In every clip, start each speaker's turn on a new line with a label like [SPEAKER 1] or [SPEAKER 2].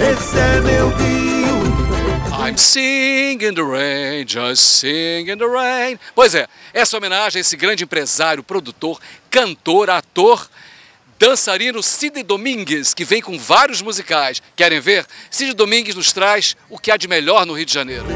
[SPEAKER 1] esse é meu rio.
[SPEAKER 2] I'm singing the rain, just singing the rain. Pois é, essa homenagem a esse grande empresário, produtor, cantor, ator, dançarino Cid Domingues, que vem com vários musicais. Querem ver? Cid Domingues nos traz o que há de melhor no Rio de Janeiro.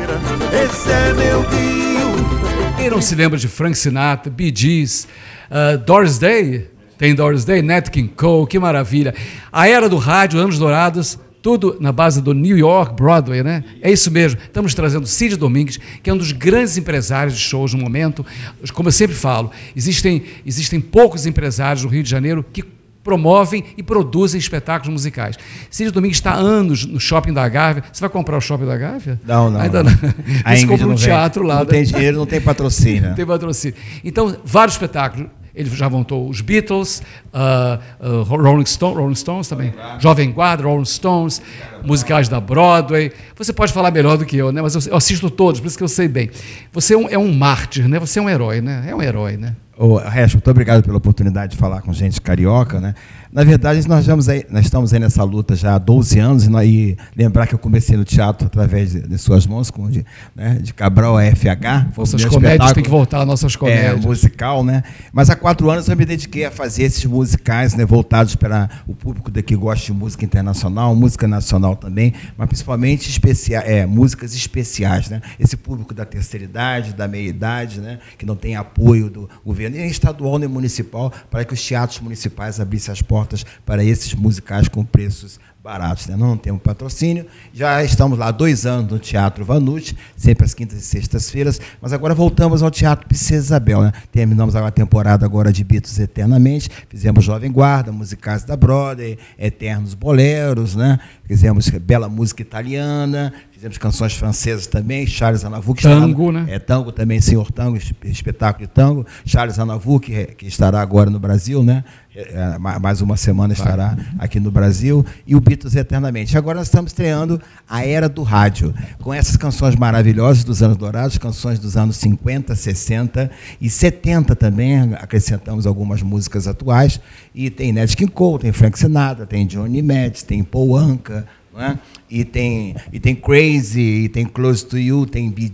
[SPEAKER 1] Esse é meu rio.
[SPEAKER 3] Quem não se lembra de Frank Sinatra, Bee Gees, uh, Doris Day? Tem Doris Day, Nat King Cole, que maravilha. A era do rádio, anos dourados, tudo na base do New York Broadway, né? É isso mesmo. Estamos trazendo Cid Domingues, que é um dos grandes empresários de shows no momento. Como eu sempre falo, existem, existem poucos empresários no Rio de Janeiro que promovem e produzem espetáculos musicais. Cid Domingues está há anos no Shopping da Gávea. Você vai comprar o Shopping da Gávea?
[SPEAKER 4] Não, não.
[SPEAKER 3] Ainda
[SPEAKER 4] não.
[SPEAKER 3] Você compra um
[SPEAKER 4] não vem.
[SPEAKER 3] teatro lá.
[SPEAKER 4] Não
[SPEAKER 3] né?
[SPEAKER 4] tem dinheiro, não tem patrocínio.
[SPEAKER 3] Não tem patrocínio. Então, vários espetáculos. Ele já montou os Beatles, ah, ah, Rolling, Stone, Rolling Stones também, Jovem Guarda, Rolling Stones, musicais da Broadway. Você pode falar melhor do que eu, né? Mas eu, eu assisto todos, por isso que eu sei bem. Você é um, é um mártir, né? Você é um herói, né? É um herói, né?
[SPEAKER 4] Resto, muito obrigado pela oportunidade de falar com gente carioca, né? Na verdade, nós, aí, nós estamos aí nessa luta já há 12 anos, e, nós- e lembrar que eu comecei no teatro através de, de suas mãos, com de, né, de Cabral a FH.
[SPEAKER 3] Nossas comédias têm que voltar às nossas
[SPEAKER 4] É,
[SPEAKER 3] comédias.
[SPEAKER 4] musical, né? Mas há quatro anos eu me dediquei a fazer esses musicais, né, voltados para o público daqui que gosta de música internacional, música nacional também, mas principalmente especia é, músicas especiais, né? Esse público da terceira idade, da meia idade, né, que não tem apoio do governo, nem estadual nem municipal, para que os teatros municipais abrissem as portas para esses musicais com preços baratos. Né? Não temos patrocínio, já estamos lá há dois anos no Teatro Vanucci, sempre às quintas e sextas-feiras, mas agora voltamos ao Teatro Princesa Isabel. Né? Terminamos a temporada agora de Beatles Eternamente, fizemos Jovem Guarda, musicais da Broadway, Eternos Boleros, né? fizemos Bela Música Italiana, fizemos canções francesas também, Charles Aznavour, que
[SPEAKER 3] Tango,
[SPEAKER 4] estará-
[SPEAKER 3] né?
[SPEAKER 4] É tango também, Senhor Tango, esp- espetáculo de tango. Charles Aznavour, que, que estará agora no Brasil, né? É, é, ma- mais uma semana estará aqui no Brasil. E o Beatles Eternamente. Agora nós estamos estreando a Era do Rádio, com essas canções maravilhosas dos anos dourados, canções dos anos 50, 60 e 70 também. Acrescentamos algumas músicas atuais. E tem Nat King Cole, tem Frank Sinatra, tem Johnny Metz, tem Paul Anka, não é? E tem, e tem Crazy, e tem Close to You, tem Bee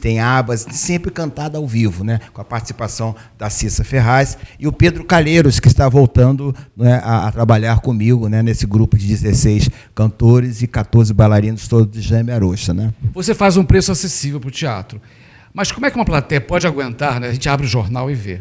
[SPEAKER 4] tem Abas, sempre cantada ao vivo, né? com a participação da Cissa Ferraz e o Pedro Calheiros, que está voltando né, a, a trabalhar comigo né, nesse grupo de 16 cantores e 14 bailarinos, todos de Jaime Arocha. Né?
[SPEAKER 3] Você faz um preço acessível para o teatro. Mas como é que uma plateia pode aguentar, né? A gente abre o jornal e vê.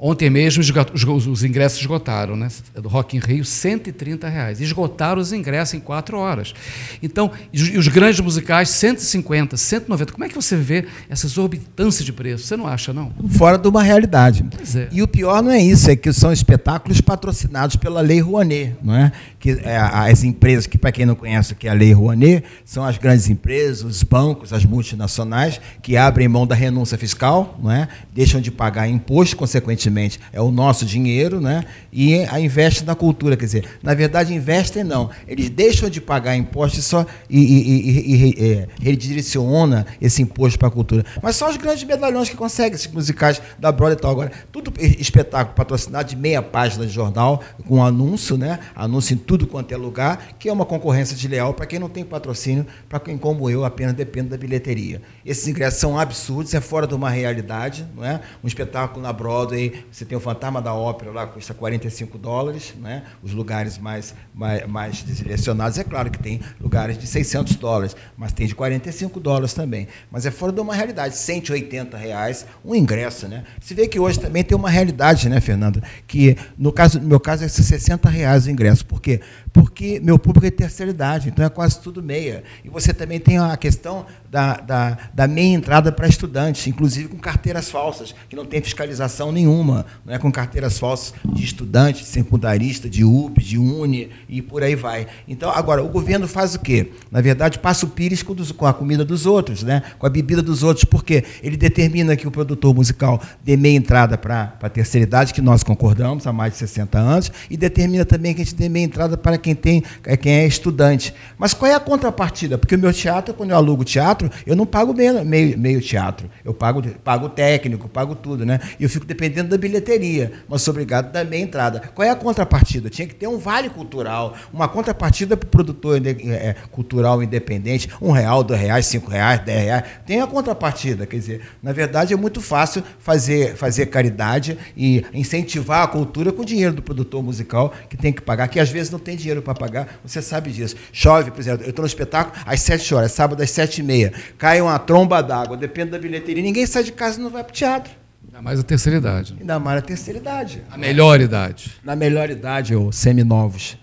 [SPEAKER 3] Ontem mesmo os, os ingressos esgotaram, né? Do Rock in Rio, 130 reais. Esgotaram os ingressos em quatro horas. Então, e os, grandes musicais, 150, 190. Como é que você vê essa exorbitância de preço? Você não acha, não?
[SPEAKER 4] Fora de uma realidade.
[SPEAKER 3] Pois é.
[SPEAKER 4] E o pior não é isso, é que são espetáculos patrocinados pela Lei Rouanet, não é? Que é, as empresas, que para quem não conhece o que é a Lei Rouanet, são as grandes empresas, os bancos, as multinacionais, que abrem mão da renúncia fiscal, não é? Deixam de pagar imposto, consequentemente é o nosso dinheiro, né? E a investe na cultura, quer dizer, na verdade investem não, eles deixam de pagar imposto e só e, e- e- e- é, redireciona esse imposto para a cultura. Mas só os grandes medalhões que conseguem esses musicais da Broadway e tal. Agora, tudo espetáculo patrocinado de meia página de jornal, com anúncio, né? Anúncio em tudo quanto é lugar, que é uma concorrência desleal para quem não tem patrocínio, para quem, como eu, apenas depende da bilheteria. Esses ingressos são absurdos, é fora de uma realidade, não é? Um espetáculo na Broadway, você tem o Fantasma da Ópera lá, custa 45 dólares, né? Os lugares mais, mais, mais direcionados, é claro que tem lugares de 600 dólares, mas tem de 45 dólares também. Mas é fora de uma realidade, 180 reais um ingresso, né? Se vê que hoje também tem uma realidade, né, Fernanda? Que no caso, no meu caso é 60 reais o ingresso. Por quê? Porque meu público é terceira idade, então é quase tudo meia. E você também tem a questão da, da, da meia entrada para estudantes, inclusive com carteiras falsas, que não tem fiscalização nenhuma, não é com carteiras falsas de estudante, de secundarista, de UP, de UNE e por aí vai. Então, agora, o governo faz o quê? Na verdade, passa o pires com, dos- com a comida dos outros, né? com a bebida dos outros, porque ele determina que o produtor musical dê meia entrada para a terceira idade, que nós concordamos há mais de 60 anos, e determina também que a gente dê meia entrada para quem tem, é quem é estudante. Mas qual é a contrapartida? Porque o meu teatro, quando eu alugo teatro, eu não pago meio, meio, meio teatro. Eu pago, pago técnico, pago tudo, né? E eu fico dependendo da bilheteria, mas sou obrigado a dar meia entrada. Qual é a contrapartida? Tinha que ter um vale cultural, uma contrapartida para o produtor é, cultural independente, um real, dois reais, cinco reais, dez reais. Tem a contrapartida. Quer dizer, na verdade é muito fácil fazer, fazer caridade e incentivar a cultura com o dinheiro do produtor musical que tem que pagar, que às vezes não tem dinheiro para pagar, você sabe disso. Chove, por exemplo, eu estou no espetáculo às sete horas, sábado às sete e meia, cai uma tromba d'água, depende da bilheteria, ninguém sai de casa e não vai para o teatro.
[SPEAKER 3] Ainda mais a terceira idade.
[SPEAKER 4] Ainda mais a terceira idade.
[SPEAKER 3] A melhor idade.
[SPEAKER 4] Na melhor idade, ou seminovos.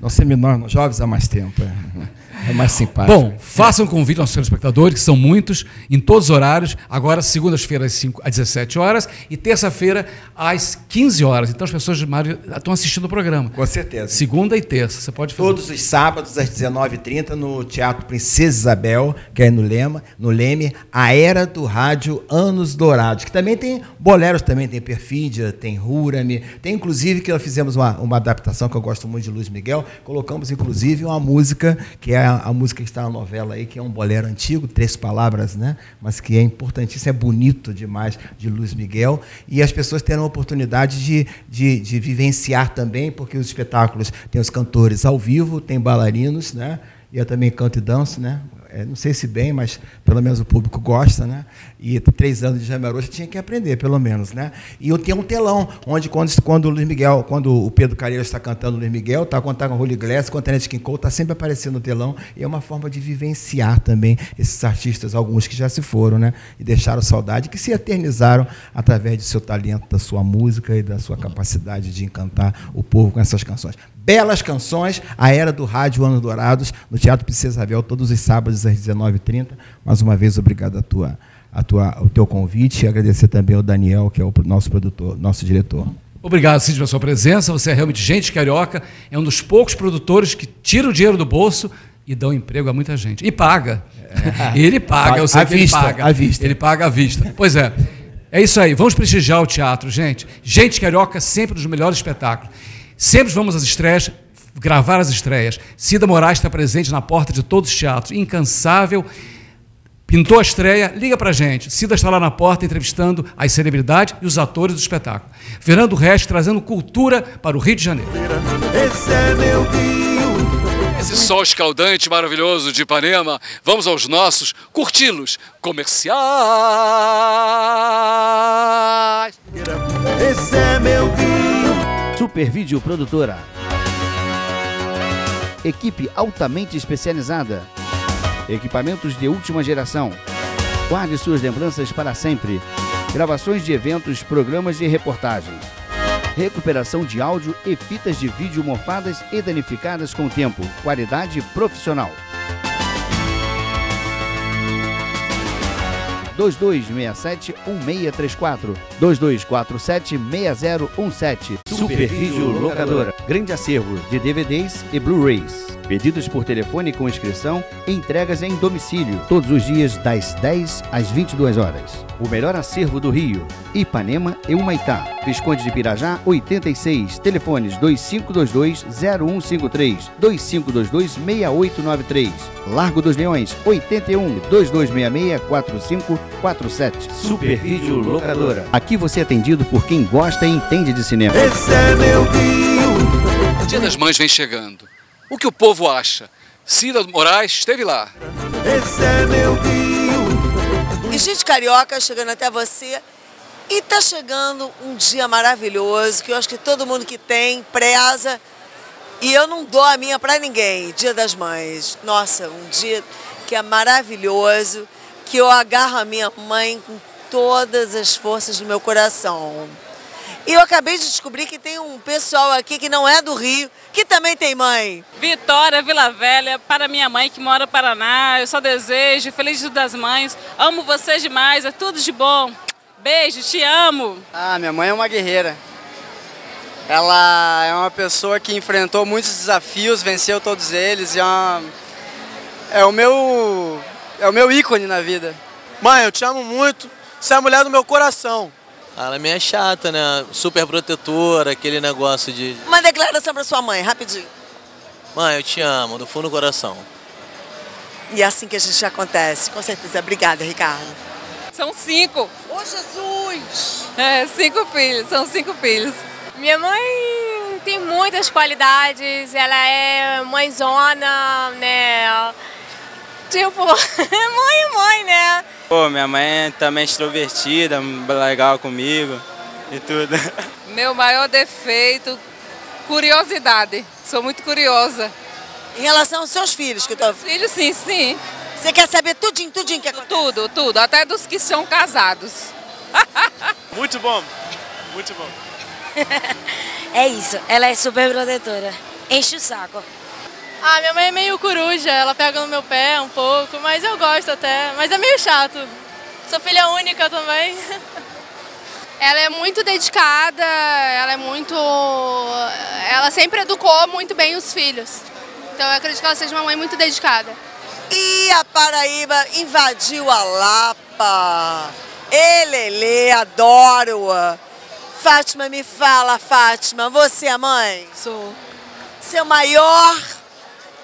[SPEAKER 4] Não seminovos, não, jovens há mais tempo. É. É mais simpático.
[SPEAKER 3] Bom, façam um convite aos telespectadores, que são muitos, em todos os horários. Agora, segundas-feiras, às 17 horas e terça-feira, às 15 horas. Então, as pessoas de Mário estão assistindo o programa.
[SPEAKER 4] Com certeza.
[SPEAKER 3] Segunda e terça. Você pode fazer.
[SPEAKER 4] Todos os sábados, às 19h30, no Teatro Princesa Isabel, que é no Lema, no Leme, a Era do Rádio Anos Dourados, que também tem boleros, também tem Perfídia, tem Rurame, tem inclusive que nós fizemos uma, uma adaptação que eu gosto muito de Luiz Miguel, colocamos inclusive uma música que é a, música que está na novela aí, que é um bolero antigo, três palavras, né? Mas que é importantíssimo, é bonito demais, de Luiz Miguel. E as pessoas terão a oportunidade de, de, de vivenciar também, porque os espetáculos têm os cantores ao vivo, tem bailarinos, né? E eu também canto e danço, né? É, não sei se bem, mas pelo menos o público gosta, né? E três anos de Jamarocha tinha que aprender, pelo menos, né? E eu tenho um telão, onde quando, quando o Luiz Miguel, quando o Pedro Careira está cantando o Luiz Miguel, tá, quando está com o Holy Glass, quando está King Cole, está sempre aparecendo no telão, e é uma forma de vivenciar também esses artistas, alguns que já se foram, né? E deixaram saudade, que se eternizaram através do seu talento, da sua música e da sua capacidade de encantar o povo com essas canções belas canções, a era do rádio Anos Dourados, no Teatro Princesa Isabel, todos os sábados às 19h30. Mais uma vez, obrigado a tua, a tua, o teu convite e agradecer também ao Daniel, que é o nosso produtor, nosso diretor.
[SPEAKER 3] Obrigado, Cid, pela sua presença. Você é realmente gente carioca, é um dos poucos produtores que tira o dinheiro do bolso e dão emprego a muita gente. E paga. É. Ele paga, eu sei
[SPEAKER 4] à
[SPEAKER 3] que
[SPEAKER 4] vista,
[SPEAKER 3] ele paga.
[SPEAKER 4] À vista.
[SPEAKER 3] Ele paga à vista. Pois é. É isso aí. Vamos prestigiar o teatro, gente. Gente carioca sempre nos melhores espetáculos. Sempre vamos às estreias, gravar as estreias. Cida Moraes está presente na porta de todos os teatros, incansável. Pintou a estreia, liga pra gente. Cida está lá na porta entrevistando as celebridades e os atores do espetáculo. Fernando Reis trazendo cultura para o Rio de Janeiro.
[SPEAKER 1] Esse é meu Rio.
[SPEAKER 2] Esse sol escaldante maravilhoso de Ipanema. Vamos aos nossos curti-los comerciais.
[SPEAKER 1] Esse é meu Rio.
[SPEAKER 5] Super Vídeo Produtora. Equipe altamente especializada. Equipamentos de última geração. Guarde suas lembranças para sempre. Gravações de eventos, programas de reportagens. Recuperação de áudio e fitas de vídeo mofadas e danificadas com tempo. Qualidade profissional. 2267-1634. 2247-6017. Super Vídeo Locadora. Grande acervo de DVDs e Blu-rays. Pedidos por telefone com inscrição e entregas em domicílio, todos os dias das 10 às 22 horas. O melhor acervo do Rio, Ipanema e Humaitá. Visconde de Pirajá, 86. Telefones 2522-0153, 2522-6893. Largo dos Leões, 81 2266-4547. Super Vídeo Locadora. Aqui você é atendido por quem gosta e entende de cinema.
[SPEAKER 1] Esse é meu Rio.
[SPEAKER 2] O Dia das Mães vem chegando. O que o povo acha? Cida Moraes esteve lá.
[SPEAKER 1] Esse é meu Rio.
[SPEAKER 6] E gente carioca chegando até você. E tá chegando um dia maravilhoso que eu acho que todo mundo que tem preza. E eu não dou a minha para ninguém. Dia das Mães. Nossa, um dia que é maravilhoso, que eu agarro a minha mãe com todas as forças do meu coração. E eu acabei de descobrir que tem um pessoal aqui que não é do Rio, que também tem mãe.
[SPEAKER 7] Vitória, Vila Velha, para minha mãe que mora no Paraná. Eu só desejo, feliz dia das mães. Amo vocês demais, é tudo de bom. Beijo, te amo.
[SPEAKER 8] Ah, minha mãe é uma guerreira. Ela é uma pessoa que enfrentou muitos desafios, venceu todos eles e é, uma... é o meu é o meu ícone na vida.
[SPEAKER 9] Mãe, eu te amo muito. Você é a mulher do meu coração.
[SPEAKER 10] Ela é meio chata, né? Super protetora, aquele negócio de.
[SPEAKER 6] Uma declaração para sua mãe, rapidinho.
[SPEAKER 10] Mãe, eu te amo, do fundo do coração.
[SPEAKER 6] E é assim que a gente acontece, com certeza. Obrigada, Ricardo.
[SPEAKER 11] São cinco.
[SPEAKER 6] Ô, Jesus!
[SPEAKER 11] É, cinco filhos, são cinco filhos.
[SPEAKER 12] Minha mãe tem muitas qualidades, ela é mãezona, né? Tipo, mãe é mãe, né?
[SPEAKER 13] Pô, minha mãe é também extrovertida, legal comigo e tudo.
[SPEAKER 11] Meu maior defeito, curiosidade. Sou muito curiosa.
[SPEAKER 6] Em relação aos seus filhos, que eu tô...
[SPEAKER 11] Filhos, sim, sim.
[SPEAKER 6] Você quer saber tudinho, tudinho que acontece?
[SPEAKER 11] Tudo, tudo. Até dos que são casados.
[SPEAKER 14] muito bom, muito bom.
[SPEAKER 15] é isso, ela é super protetora. Enche o saco.
[SPEAKER 16] Ah, minha mãe é meio coruja, ela pega no meu pé um pouco, mas eu gosto até. Mas é meio chato. Sou filha única também.
[SPEAKER 17] Ela é muito dedicada, ela é muito. Ela sempre educou muito bem os filhos. Então eu acredito que ela seja uma mãe muito dedicada.
[SPEAKER 6] E a Paraíba invadiu a Lapa. Elele, adoro-a. Fátima, me fala, Fátima, você é mãe?
[SPEAKER 18] Sou.
[SPEAKER 6] Seu maior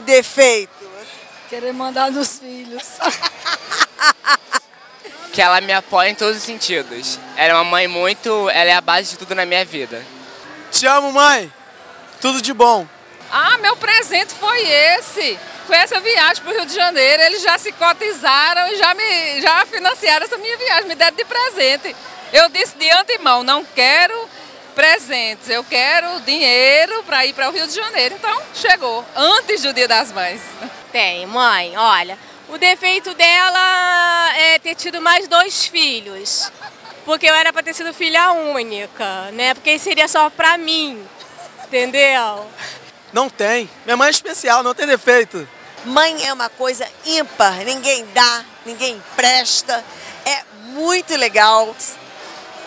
[SPEAKER 6] defeito?
[SPEAKER 18] Querer mandar nos filhos.
[SPEAKER 19] que ela me apoia em todos os sentidos. Ela é uma mãe muito. Ela é a base de tudo na minha vida.
[SPEAKER 9] Te amo, mãe. Tudo de bom.
[SPEAKER 11] Ah, meu presente foi esse. Foi essa viagem para o Rio de Janeiro. Eles já se cotizaram e já, me, já financiaram essa minha viagem, me deram de presente. Eu disse de antemão, não quero presentes, eu quero dinheiro para ir para o Rio de Janeiro. Então, chegou, antes do Dia das Mães.
[SPEAKER 12] Tem, mãe, olha. O defeito dela é ter tido mais dois filhos. Porque eu era para ter sido filha única, né? Porque seria só para mim. Entendeu?
[SPEAKER 9] Não tem. Minha mãe é especial, não tem defeito.
[SPEAKER 6] Mãe é uma coisa ímpar, ninguém dá, ninguém presta. É muito legal.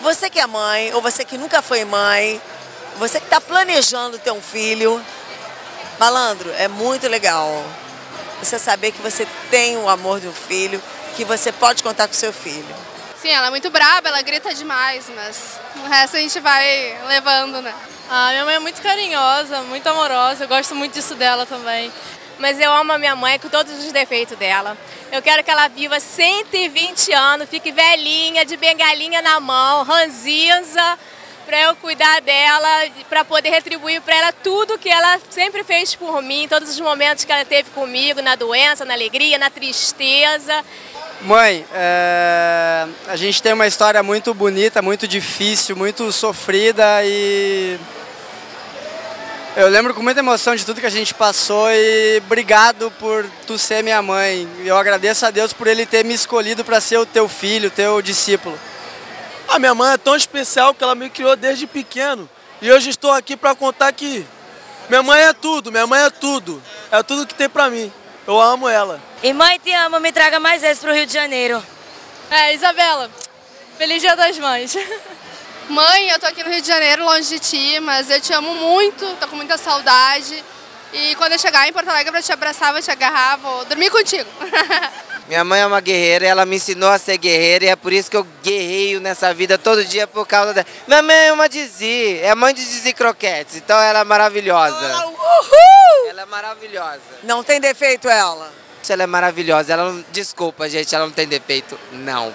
[SPEAKER 6] Você que é mãe, ou você que nunca foi mãe, você que está planejando ter um filho, malandro, é muito legal. Você saber que você tem o amor de um filho, que você pode contar com seu filho.
[SPEAKER 17] Sim, ela é muito braba, ela grita demais, mas o resto a gente vai levando, né?
[SPEAKER 16] Ah, minha mãe é muito carinhosa, muito amorosa, eu gosto muito disso dela também.
[SPEAKER 12] Mas eu amo a minha mãe com todos os defeitos dela. Eu quero que ela viva 120 anos, fique velhinha, de bengalinha na mão, ranzinza, para eu cuidar dela, para poder retribuir para ela tudo que ela sempre fez por mim, todos os momentos que ela teve comigo, na doença, na alegria, na tristeza.
[SPEAKER 8] Mãe, é... a gente tem uma história muito bonita, muito difícil, muito sofrida e eu lembro com muita emoção de tudo que a gente passou e obrigado por tu ser minha mãe. Eu agradeço a Deus por ele ter me escolhido para ser o teu filho, teu discípulo.
[SPEAKER 9] A minha mãe é tão especial que ela me criou desde pequeno. E hoje estou aqui para contar que minha mãe é tudo, minha mãe é tudo. É tudo que tem para mim. Eu amo ela.
[SPEAKER 15] E mãe, te amo, me traga mais vezes pro Rio de Janeiro.
[SPEAKER 16] É, Isabela, feliz dia das mães.
[SPEAKER 17] Mãe, eu tô aqui no Rio de Janeiro, longe de ti, mas eu te amo muito, tô com muita saudade. E quando eu chegar em Porto Alegre pra te abraçar, vou te agarrar, vou dormir contigo.
[SPEAKER 19] Minha mãe é uma guerreira, ela me ensinou a ser guerreira e é por isso que eu guerreio nessa vida todo dia por causa dela. Minha mãe é uma Dizzy, é mãe de Dizzy Croquetes, então ela é maravilhosa.
[SPEAKER 6] Uhul!
[SPEAKER 19] Ela é maravilhosa.
[SPEAKER 6] Não tem defeito ela?
[SPEAKER 19] Ela é maravilhosa, ela não... Desculpa, gente, ela não tem defeito, não.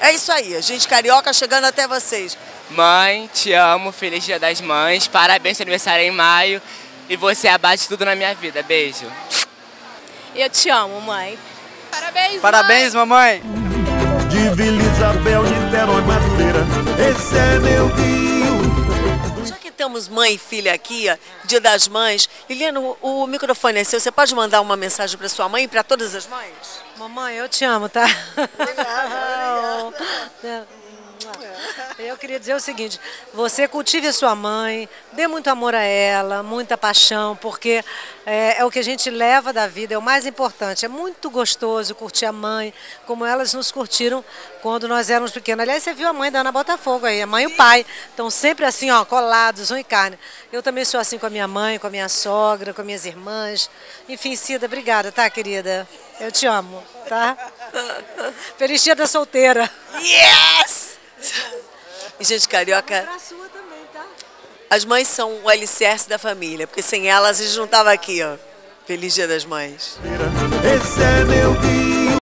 [SPEAKER 6] É isso aí, gente carioca chegando até vocês.
[SPEAKER 19] Mãe, te amo, feliz dia das mães, parabéns pelo aniversário em maio e você é a base de tudo na minha vida, beijo.
[SPEAKER 12] Eu te amo, mãe.
[SPEAKER 17] Parabéns,
[SPEAKER 8] Parabéns, mamãe.
[SPEAKER 1] De Vila Isabel, Niterói, Madureira, esse é
[SPEAKER 6] estamos mãe e filha aqui, ó, dia das mães, Liliana, o, microfone é seu, você pode mandar uma mensagem para sua mãe e para todas as mães?
[SPEAKER 18] Mamãe, eu te amo, tá? Eu queria dizer o seguinte: você cultive a sua mãe, dê muito amor a ela, muita paixão, porque é, é, o que a gente leva da vida, é o mais importante. É muito gostoso curtir a mãe, como elas nos curtiram quando nós éramos pequenos. Aliás, você viu a mãe da Ana Botafogo aí, a mãe e o pai, estão sempre assim, ó, colados, um e carne. Eu também sou assim com a minha mãe, com a minha sogra, com as minhas irmãs. Enfim, Cida, obrigada, tá, querida? Eu te amo, tá? Feliz dia da solteira.
[SPEAKER 6] Yes! E, gente carioca.
[SPEAKER 18] Pra sua também, tá?
[SPEAKER 6] As mães são o alicerce da família, porque sem elas a gente não tava aqui, ó. Feliz Dia das Mães.
[SPEAKER 1] Esse é meu dia.